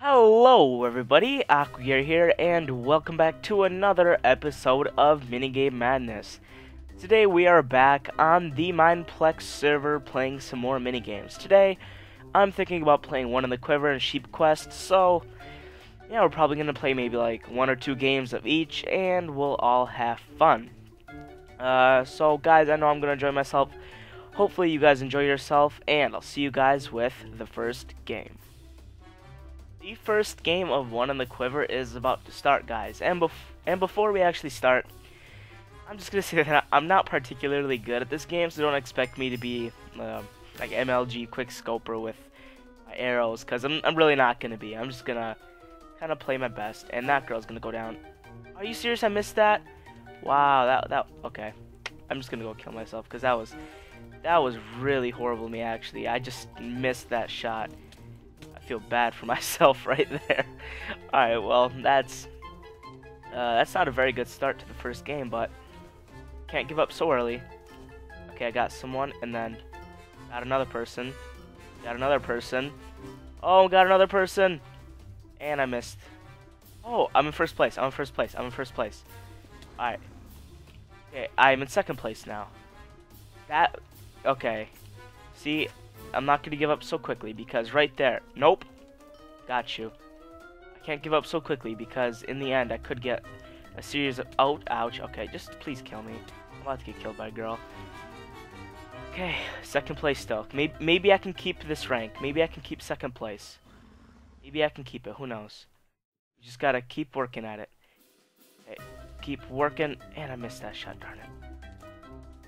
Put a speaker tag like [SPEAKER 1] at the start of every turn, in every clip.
[SPEAKER 1] Hello everybody, Aquagear here, and welcome back to another episode of Minigame Madness. Today we are back on the Mineplex server playing some more minigames. Today, I'm thinking about playing one in the Quiver and Sheep Quest, so yeah, we're probably going to play maybe like one or two games of each, and we'll all have fun. Uh, so guys, I know I'm going to enjoy myself. Hopefully you guys enjoy yourself, and I'll see you guys with the first game. The first game of One in the Quiver is about to start, guys. And, bef and before we actually start, I'm just going to say that I'm not particularly good at this game, so don't expect me to be uh, like MLG quick scoper with my arrows, because I'm, I'm really not going to be. I'm just going to kind of play my best, and that girl's going to go down. Are you serious? I missed that? Wow, that, that, okay. I'm just going to go kill myself, because that was, that was really horrible of me, actually. I just missed that shot. Feel bad for myself right there. Alright, well, that's, uh, that's not a very good start to the first game, but can't give up so early. Okay, I got someone, and then got another person. Got another person. Oh, got another person. And I missed. Oh, I'm in first place. I'm in first place. I'm in first place. Alright. Okay, I'm in second place now. That... Okay. See, I'm not going to give up so quickly because right there... Nope. Got you. I can't give up so quickly because in the end I could get a series of... Oh, ouch. Okay, just please kill me. I'm about to get killed by a girl. Okay, second place still. Maybe, maybe I can keep this rank. Maybe I can keep second place. Maybe I can keep it. Who knows? You just gotta keep working at it. Okay, keep working. And I missed that shot, darn it.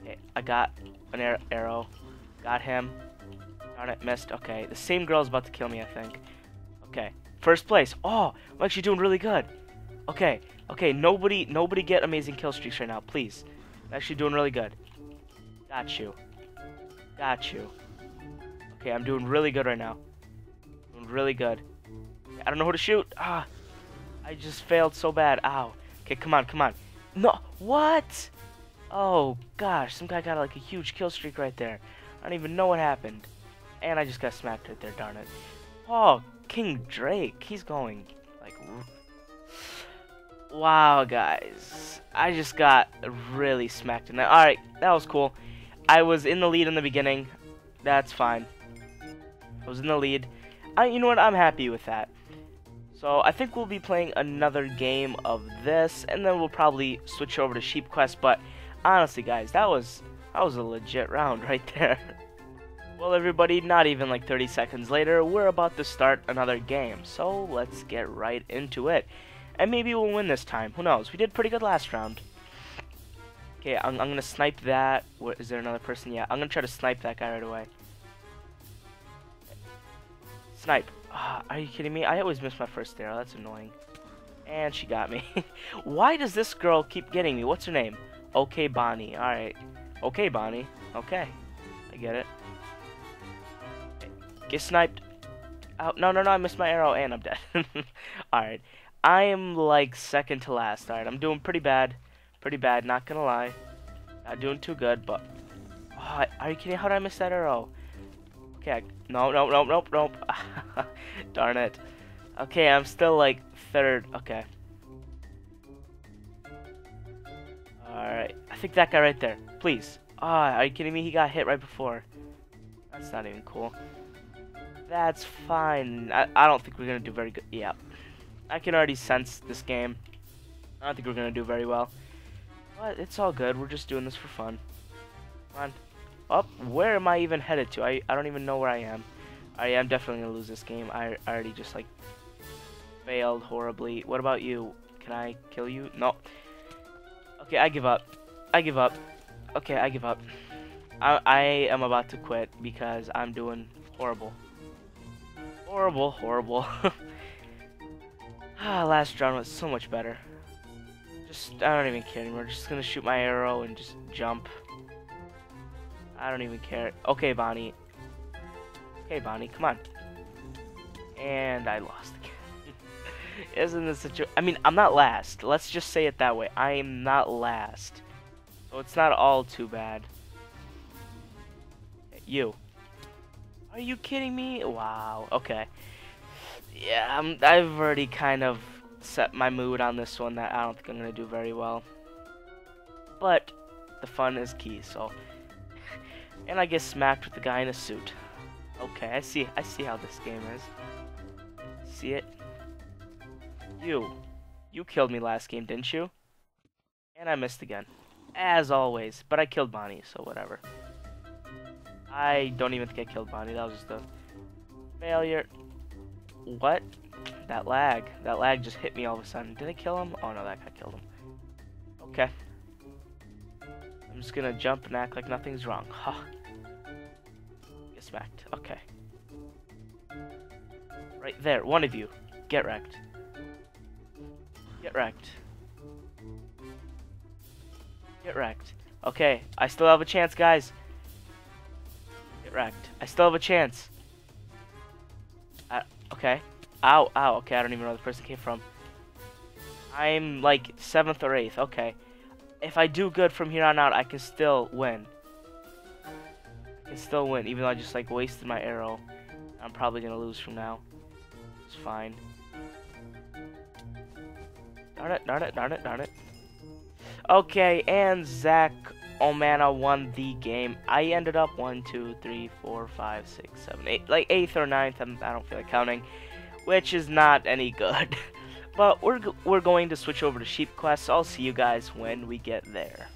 [SPEAKER 1] Okay, I got an arrow. Got him. Darn it, missed. Okay, the same girl's about to kill me, I think. Okay, first place. Oh, I'm actually doing really good. Okay, okay, nobody, nobody get amazing kill streaks right now, please. I'm actually doing really good. Got you. Got you. Okay, I'm doing really good right now. Doing really good. I don't know who to shoot. Ah, I just failed so bad. Ow. Okay, come on, come on. No, what? Oh gosh, some guy got like a huge kill streak right there. I don't even know what happened. And I just got smacked right there, darn it. Oh, King Drake. He's going like Wow, guys. I just got really smacked in that. Alright, that was cool. I was in the lead in the beginning. That's fine. I was in the lead. I, you know what? I'm happy with that. So I think we'll be playing another game of this, and then we'll probably switch over to Sheep Quest. But honestly, guys, that was that was a legit round right there. Well, everybody, not even like 30 seconds later, we're about to start another game. So let's get right into it. And maybe we'll win this time. Who knows? We did pretty good last round. Okay, I'm, I'm gonna snipe that. What, is there another person? Yeah, I'm gonna try to snipe that guy right away. Snipe. Uh, are you kidding me? I always miss my first arrow. That's annoying. And she got me. Why does this girl keep getting me? What's her name? Okay, Bonnie. Alright. Okay, Bonnie. Okay. I get it. Get sniped. Oh, no, no, no. I missed my arrow and I'm dead. Alright. I am like second to last. Alright, I'm doing pretty bad. Pretty bad, not gonna lie. Not doing too good, but... Oh, are you kidding? How did I miss that arrow? Okay, no, no, no, no, no. Darn it. Okay, I'm still like third. Okay. Alright, I think that guy right there. Please. Ah, oh, are you kidding me? He got hit right before. That's not even cool. That's fine. I, I don't think we're gonna do very good. Yeah. I can already sense this game. I don't think we're gonna do very well. But it's all good. We're just doing this for fun. Come on. Up, oh, where am I even headed to? I, I don't even know where I am. I am definitely gonna lose this game. I, I already just like failed horribly. What about you? Can I kill you? No. Okay, I give up. I give up. Okay, I give up. I, I am about to quit because I'm doing horrible. Horrible, horrible. ah, last round was so much better. Just, I don't even care anymore. Just gonna shoot my arrow and just jump. I don't even care. Okay, Bonnie. Okay, Bonnie, come on. And I lost again. Isn't this such a... I mean, I'm not last. Let's just say it that way. I am not last. So it's not all too bad. You. Are you kidding me? Wow. Okay. yeah, I'm, I've already kind of set my mood on this one that I don't think I'm going to do very well. But the fun is key, so. And I get smacked with the guy in a suit. Okay, I see. I see how this game is. See it? You. You killed me last game, didn't you? And I missed again. As always. But I killed Bonnie, so whatever. I don't even I killed Bonnie. That was just a failure. What? That lag. That lag just hit me all of a sudden. Did I kill him? Oh no, that guy killed him. Okay. I'm just gonna jump and act like nothing's wrong. Huh. Get smacked. Okay. Right there. One of you. Get wrecked. Get wrecked. Get wrecked. Okay, I still have a chance, guys. Wrecked. I still have a chance. I, okay. Ow, ow. Okay, I don't even know where the person came from. I'm like 7th or 8th. Okay. If I do good from here on out, I can still win. I can still win, even though I just like wasted my arrow. I'm probably going to lose from now. It's fine. Darn it, darn it, darn it, darn it. Okay, and Zach Omana won the game. I ended up 1, 2, 3, 4, 5, 6, 7, 8, like 8th or 9th. I'm, I do not feel like counting, which is not any good. but we're, we're going to switch over to Sheep Quest, so I'll see you guys when we get there.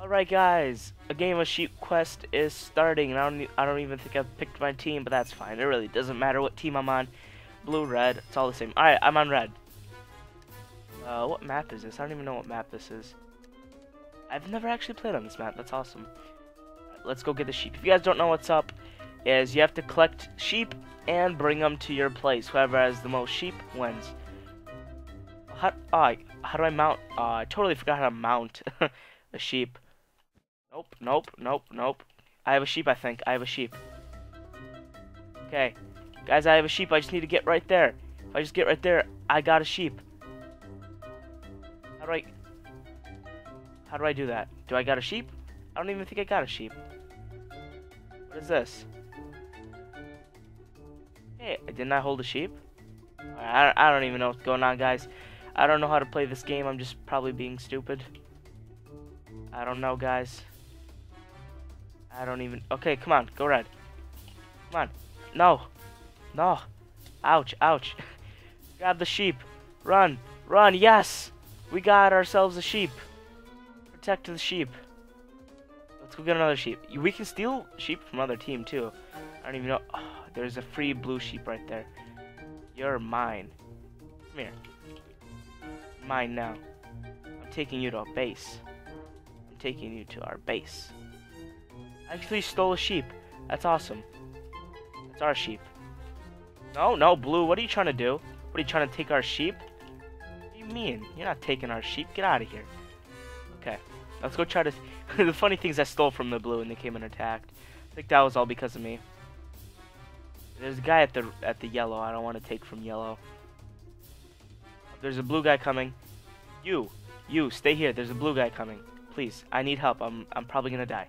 [SPEAKER 1] Alright guys, a game of Sheep Quest is starting, and I don't, I don't even think I've picked my team, but that's fine. It really doesn't matter what team I'm on. Blue, red, it's all the same. Alright, I'm on red. Uh, what map is this? I don't even know what map this is. I've never actually played on this map. That's awesome. Let's go get the sheep. If you guys don't know what's up, is you have to collect sheep and bring them to your place. Whoever has the most sheep wins. How, oh, how do I mount? Uh, I totally forgot how to mount a sheep. Nope, nope, nope, nope. I have a sheep, I think. I have a sheep. Okay. Guys, I have a sheep. I just need to get right there. If I just get right there, I got a sheep. How do I... How do I do that? Do I got a sheep? I don't even think I got a sheep. What is this? Hey, didn't I hold a sheep? I, I don't even know what's going on, guys. I don't know how to play this game. I'm just probably being stupid. I don't know, guys. I don't even... Okay, come on. Go red. Come on. No. No. Ouch. Ouch. Grab the sheep. Run. Run. Yes. We got ourselves a sheep. Protect the sheep. Let's go get another sheep. We can steal sheep from other team too. I don't even know. Oh, there's a free blue sheep right there. You're mine. Come here. Mine now. I'm taking you to our base. I'm taking you to our base. I actually stole a sheep. That's awesome. That's our sheep. No, no, Blue, what are you trying to do? What are you trying to take our sheep? What do you mean? You're not taking our sheep. Get out of here. Okay. Let's go try to... the funny things I stole from the blue and they came and attacked. I think that was all because of me. There's a guy at the at the yellow. I don't want to take from yellow. There's a blue guy coming. You, you, stay here. There's a blue guy coming. Please, I need help. I'm I'm probably gonna die.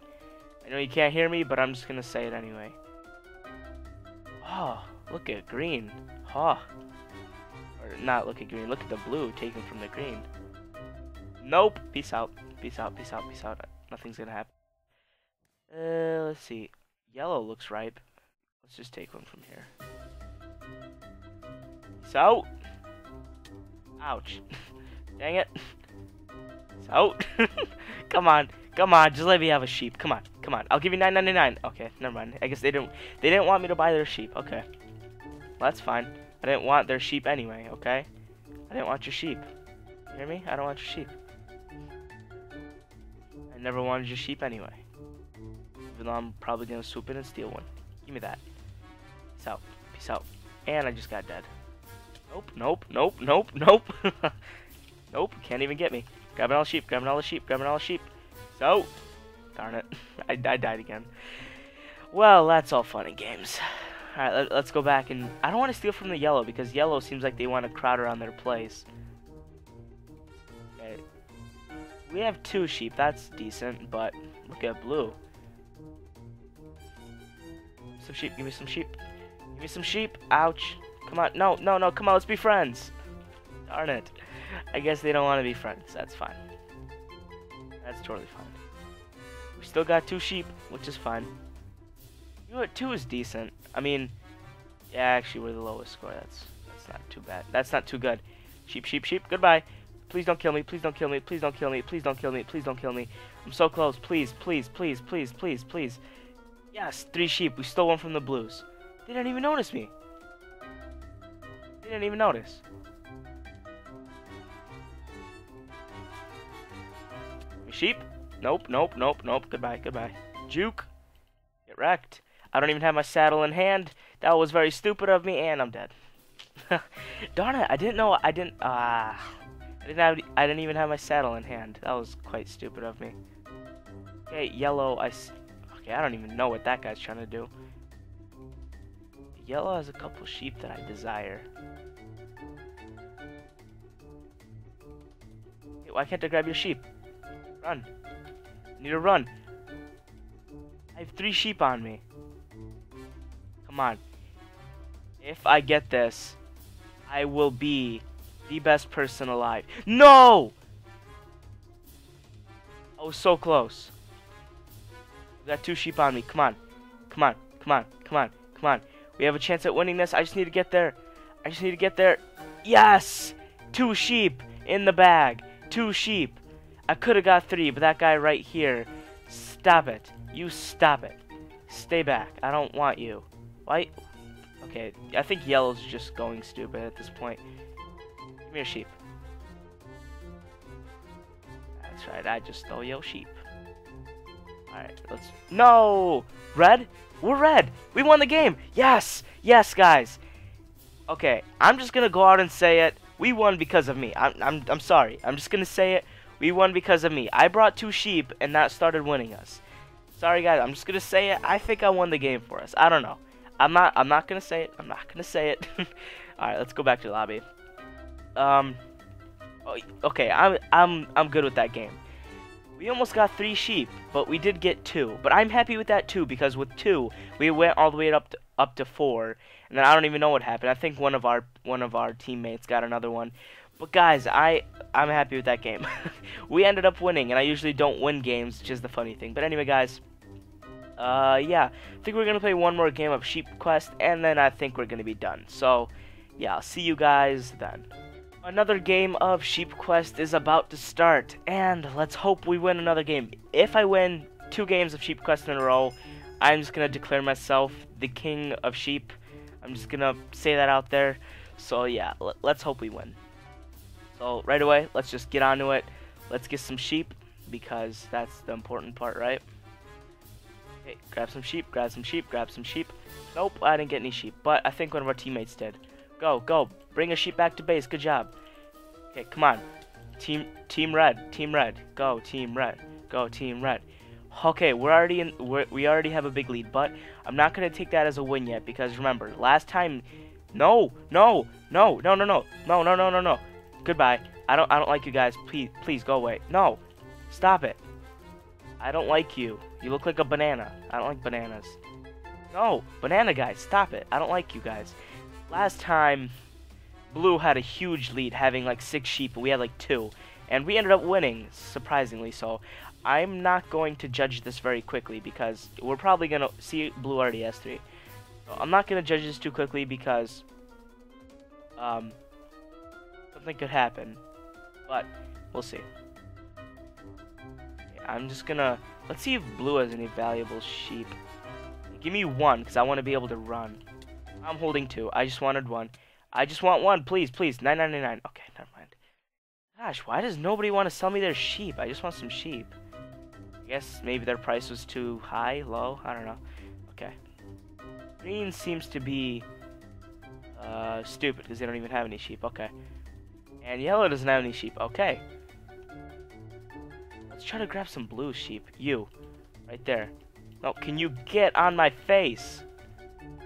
[SPEAKER 1] I know you can't hear me, but I'm just gonna say it anyway. Oh, look at green. Oh, not look at green. Look at the blue taken from the green. Nope. Peace out. Peace out. Peace out. Peace out. Nothing's gonna happen. Uh, let's see. Yellow looks ripe. Let's just take one from here. Peace out. Ouch. Dang it. Peace out. Come on. Come on. Just let me have a sheep. Come on. Come on. I'll give you 9.99. Okay. Never mind. I guess they didn't. They didn't want me to buy their sheep. Okay. Well, that's fine. I didn't want their sheep anyway, okay? I didn't want your sheep. You hear me? I don't want your sheep. Never wanted your sheep anyway. Even though I'm probably gonna swoop in and steal one. Give me that. Peace out. Peace out. And I just got dead. Nope, nope, nope, nope, nope. nope, can't even get me. Grabbing all the sheep, grabbing all the sheep, grabbing all the sheep. So, darn it. I, I died again. Well, that's all fun and games. Alright, let, us go back and... I don't want to steal from the yellow because yellow seems like they want to crowd around their place. We have two sheep. That's decent, but look at blue. Some sheep. Give me some sheep. Give me some sheep. Ouch. Come on. No, no, no. Come on. Let's be friends. Darn it. I guess they don't want to be friends. That's fine. That's totally fine. We still got two sheep, which is fine. You know what? Two is decent. I mean, yeah, actually, we're the lowest score. That's that's not too bad. That's not too good. Sheep, sheep, sheep. Goodbye. Please don't kill me. Please don't kill me. Please don't kill me. Please don't kill me. Please don't kill me. I'm so close. Please, please, please, please, please, please. Yes, three sheep. We stole one from the blues. They didn't even notice me. They didn't even notice. Sheep? Nope, nope, nope, nope. Goodbye, goodbye. Juke. Get wrecked. I don't even have my saddle in hand. That was very stupid of me, and I'm dead. Darn it! I didn't know. I didn't. Ah. Uh, I didn't have. I didn't even have my saddle in hand. That was quite stupid of me. Okay, yellow. I. Okay, I don't even know what that guy's trying to do. Yellow has a couple sheep that I desire. Hey, why can't I grab your sheep? Run. I need to run. I have three sheep on me. Come on. If I get this, I will be the best person alive. No! I was so close. We got two sheep on me. Come on. Come on. Come on. Come on. Come on. We have a chance at winning this. I just need to get there. I just need to get there. Yes! Two sheep in the bag. Two sheep. I could have got three, but that guy right here. Stop it. You stop it. Stay back. I don't want you. Why? Okay, I think yellow's just going stupid at this point. Give me your sheep. That's right, I just stole your sheep. Alright, let's... No! Red? We're red! We won the game! Yes! Yes, guys! Okay, I'm just gonna go out and say it. We won because of me. I'm, I'm, I'm sorry. I'm just gonna say it. We won because of me. I brought two sheep, and that started winning us. Sorry, guys. I'm just gonna say it. I think I won the game for us. I don't know. I'm not. I'm not gonna say it. I'm not gonna say it. All right, let's go back to the lobby. Um, oh, okay, I'm I'm I'm good with that game. We almost got three sheep, but we did get two. But I'm happy with that too because with two, we went all the way up to, up to four, and then I don't even know what happened. I think one of our one of our teammates got another one. But guys, I I'm happy with that game. we ended up winning, and I usually don't win games, which is the funny thing. But anyway, guys. Uh, yeah, I think we're gonna play one more game of Sheep Quest, and then I think we're gonna be done. So, yeah, I'll see you guys then. Another game of Sheep Quest is about to start, and let's hope we win another game. If I win two games of Sheep Quest in a row, I'm just gonna declare myself the king of sheep. I'm just gonna say that out there. So yeah, let's hope we win. So right away, let's just get onto it. Let's get some sheep, because that's the important part, right? Okay, grab some sheep, grab some sheep, grab some sheep. Nope, I didn't get any sheep, but I think one of our teammates did. Go, go. Bring a sheep back to base. Good job. Okay, come on. Team Team Red. Team Red. Go, Team Red. Go, Team Red. Okay, we're already in. We're, we already have a big lead, but I'm not gonna take that as a win yet because remember, last time. No, no, no, no, no, no, no, no, no, no, no. Goodbye. I don't. I don't like you guys. Please, please go away. No, stop it. I don't like you. You look like a banana. I don't like bananas. No, banana guys, stop it. I don't like you guys. Last time, Blue had a huge lead, having like six sheep, and we had like two. And we ended up winning, surprisingly so. I'm not going to judge this very quickly because we're probably going to see Blue already has three. I'm not going to judge this too quickly because um, something could happen. But we'll see. I'm just going to... Let's see if Blue has any valuable sheep. Give me one because I want to be able to run. I'm holding two. I just wanted one. I just want one, please, please. Nine ninety nine. Okay, never mind. Gosh, why does nobody want to sell me their sheep? I just want some sheep. I guess maybe their price was too high, low. I don't know. Okay. Green seems to be uh, stupid because they don't even have any sheep. Okay. And yellow doesn't have any sheep. Okay. Let's try to grab some blue sheep. You. Right there. No, can you get on my face?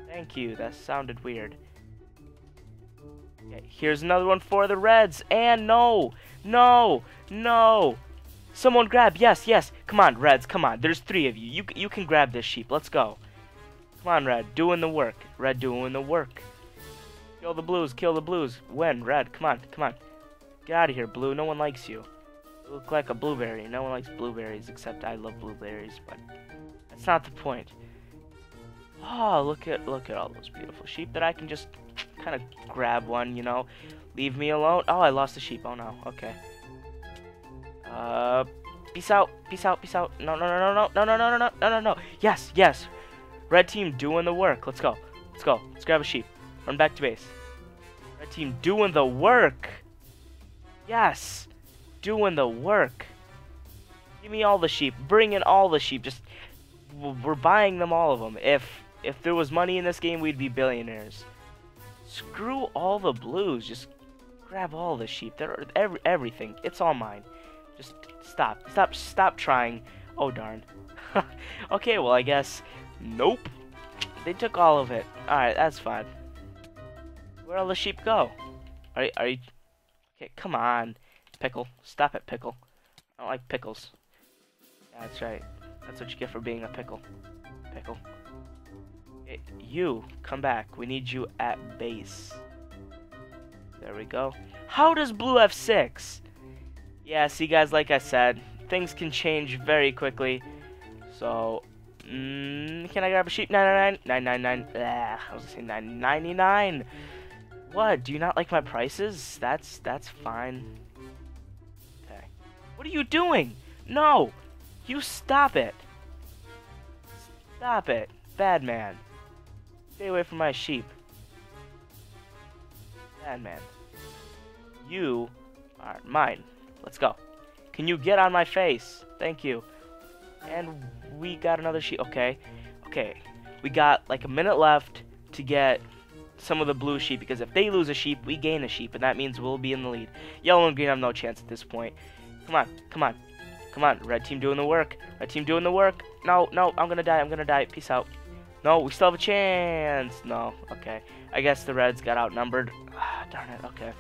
[SPEAKER 1] Thank you, that sounded weird. Okay, here's another one for the Reds, and no! No! No! Someone grab, yes, yes! Come on, Reds, come on, there's three of you. You, you can grab this sheep, let's go. Come on, Red, doing the work. Red doing the work. Kill the blues, kill the blues. Win, red, come on, come on. Get out of here, blue. No one likes you. You look like a blueberry. No one likes blueberries except I love blueberries, but that's not the point. Oh, look at look at all those beautiful sheep that I can just kind of grab one, you know. Leave me alone. Oh, I lost the sheep. Oh no. Okay. Uh, peace out. Peace out. Peace out. No, no, no, no, no, no, no, no, no, no, no, no. Yes, yes. Red team doing the work. Let's go. Let's go. Let's grab a sheep. Run back to base. Red team doing the work. Yes. Doing the work. Give me all the sheep. Bring in all the sheep. Just we're buying them all of them. If if there was money in this game, we'd be billionaires. Screw all the blues. Just grab all the sheep. They're every, everything. It's all mine. Just stop. Stop. Stop trying. Oh darn. okay, well I guess nope. They took all of it. All right, that's fine. Where all the sheep go? Are you, are you? Okay, come on, pickle. Stop it, pickle. I don't like pickles. That's right. That's what you get for being a pickle. Pickle. You, come back. We need you at base. There we go. How does blue have 6? Yeah, see guys, like I said, things can change very quickly. So, mm, can I grab a sheep? 999? 999. Ugh, I was gonna say 999. What? Do you not like my prices? That's that's fine. Okay. What are you doing? No! You stop it! Stop it, bad man. Stay away from my sheep. Bad man. You are mine. Let's go. Can you get on my face? Thank you. And we got another sheep. Okay. Okay. We got like a minute left to get some of the blue sheep because if they lose a sheep, we gain a sheep, and that means we'll be in the lead. Yellow and green have no chance at this point. Come on, come on, come on. Red team doing the work. Red team doing the work. No, no, I'm gonna die. I'm gonna die. Peace out. No, we still have a chance. No, okay. I guess the Reds got outnumbered. Ah, darn it. Okay.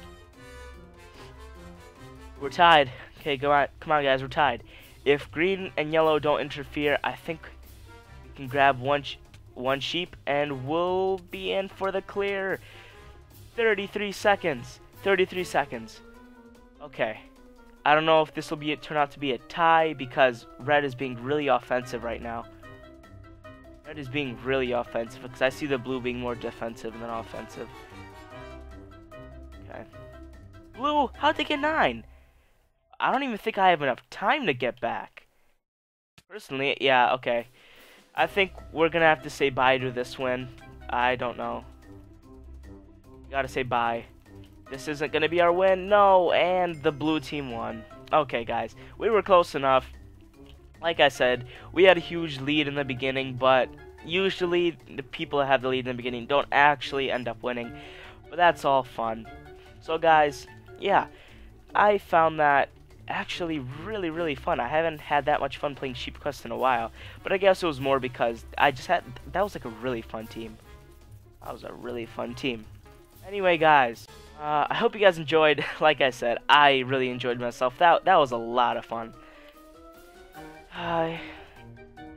[SPEAKER 1] We're tied. Okay, go on. Come on, guys. We're tied. If green and yellow don't interfere, I think we can grab one one sheep, and we'll be in for the clear. 33 seconds. 33 seconds. Okay. I don't know if this will be it turn out to be a tie because red is being really offensive right now. Red is being really offensive because I see the blue being more defensive than offensive. Okay. Blue, how'd they get nine? I don't even think I have enough time to get back. Personally, yeah, okay. I think we're gonna have to say bye to this win. I don't know. Gotta say bye. This isn't gonna be our win. No, and the blue team won. Okay, guys, we were close enough. Like I said, we had a huge lead in the beginning, but usually the people that have the lead in the beginning don't actually end up winning. But that's all fun. So, guys, yeah, I found that actually really, really fun. I haven't had that much fun playing Sheep Quest in a while, but I guess it was more because I just had, that was like a really fun team. That was a really fun team. Anyway, guys, uh, I hope you guys enjoyed. Like I said, I really enjoyed myself. That, that was a lot of fun. Hi.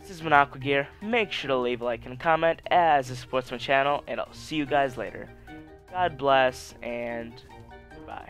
[SPEAKER 1] This is been Aquagear. Make sure to leave a like and comment as a sportsman channel, and I'll see you guys later. God bless, and goodbye.